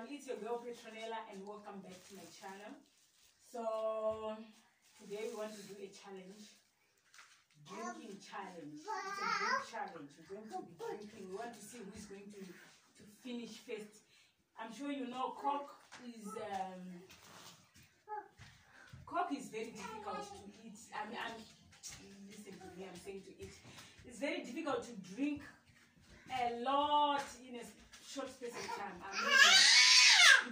everyone, it's your girl Petronella and welcome back to my channel. So today we want to do a challenge, drinking challenge. It's a drink challenge. We're going to be drinking. We want to see who's going to, to finish first. I'm sure you know Coke is um, Coke is very difficult to eat. I mean, I'm listen to me. I'm saying to eat. It's very difficult to drink a lot in a short space of time. I mean,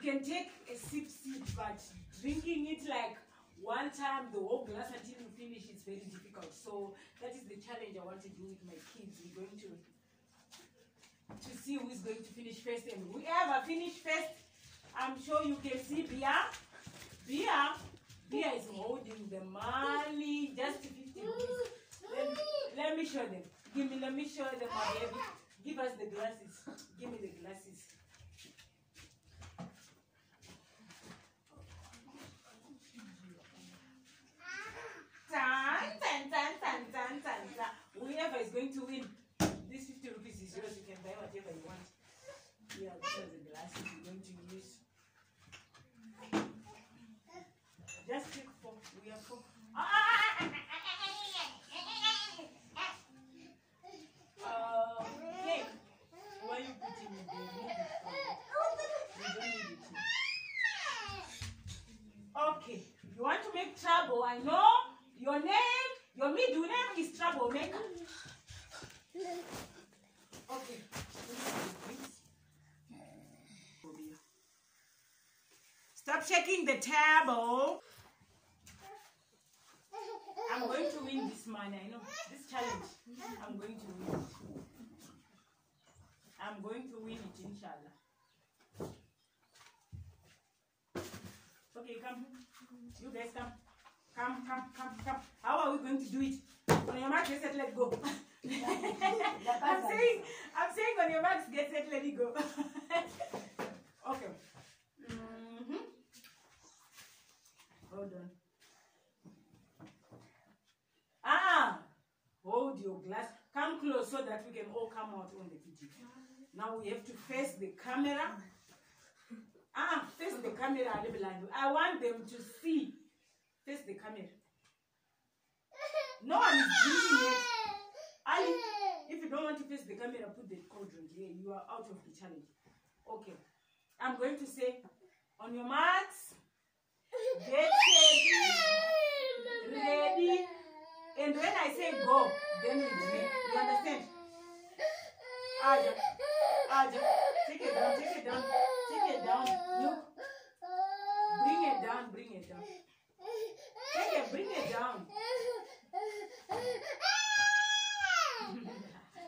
can take a sip, sip, but drinking it like one time, the whole glass until you finish, it's very difficult. So that is the challenge I want to do with my kids. We're going to to see who is going to finish first, and whoever finish first, I'm sure you can see Bia. Bia, Bia is holding the money, just 50 rupees. Let, let me show them. Give me, let me show them. Give us the glasses. Give me the glasses. Is going to win, this 50 rupees is yours. You can buy whatever you want. Yeah, these are the glasses you're going to use. Just take four. We have four. Okay. Why are you putting it. Okay. You want to make trouble? I know your name, your middle name is troublemaker. Okay. Stop shaking the table. I'm going to win this money. I know this challenge. I'm going to win it. I'm going to win it, inshallah. Okay, come. You guys come. Come, come, come, come. How are we going to do it? On your marks, get set, let go. I'm saying, I'm saying on your marks, get set, let it go. glass. Come close so that we can all come out on the video. Now we have to face the camera. Ah, face the camera, Adebilando. I want them to see. Face the camera. No one is drinking yet. Ali, if you don't want to face the camera, put the cauldron here. You are out of the challenge. Okay. I'm going to say, on your marks, get ready. And when I say go, then we drink. You understand? Aja, Aja, take it down, take it down, take it down. Look, bring it down, bring it down. Take it, bring it down.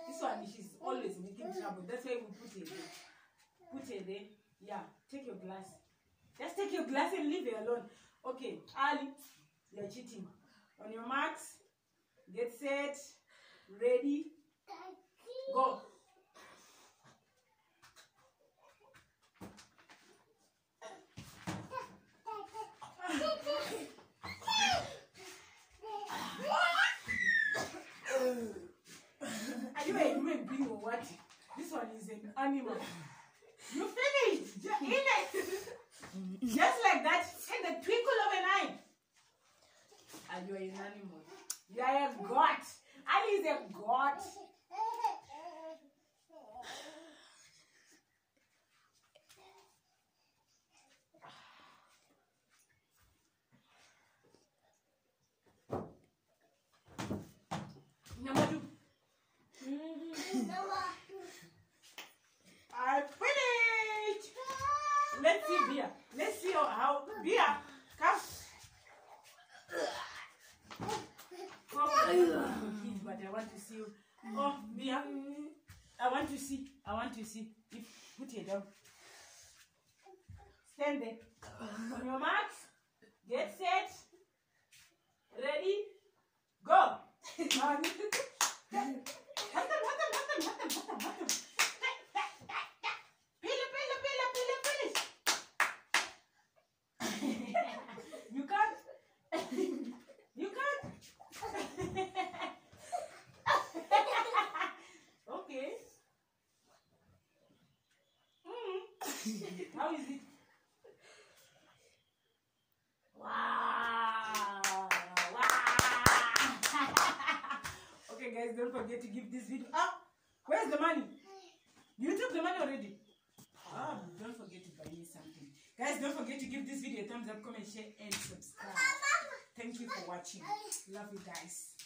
this one, she's always making trouble. That's why we put it there. Put it there. Yeah, take your glass. Just take your glass and leave it alone. Okay, Ali, you're cheating. On your marks, get set, ready, go. Are you a human being or what? This one is an animal. You finished! In it! Just like that, in the twinkle of an eye. And you are an animal. A god. Ali is a god. Number two. I finished. Let's see Bia. Let's see how, how Bia. Come. Come. I want to see you. Oh, Bia. I want to see. I want to see. If put it down. Stand there. On your marks. Get set. Ready. Go. Hot them, hot them, hot them, hot them, hot them, hot them. Peel it, peel it, peel it, peel it, peel it. You can't. You can't. okay. Mm. How is it? Wow. Wow. okay, guys, don't forget to give this video. Ah, where's the money? You took the money already. Ah, don't forget to buy me something. Guys, don't forget to give this video a thumbs up, comment, share, and subscribe. Thank you for watching. Love you guys.